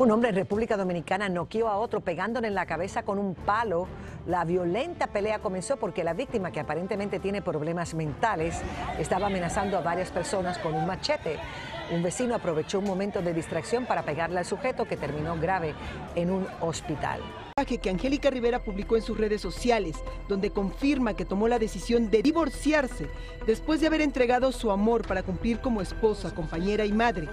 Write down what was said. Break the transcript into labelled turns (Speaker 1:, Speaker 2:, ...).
Speaker 1: Un hombre en República Dominicana noqueó a otro pegándole en la cabeza con un palo. La violenta pelea comenzó porque la víctima, que aparentemente tiene problemas mentales, estaba amenazando a varias personas con un machete. Un vecino aprovechó un momento de distracción para pegarle al sujeto que terminó grave en un hospital
Speaker 2: que Angélica Rivera publicó en sus redes sociales, donde confirma que tomó la decisión de divorciarse después de haber entregado su amor para cumplir como esposa, compañera y madre.